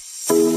Música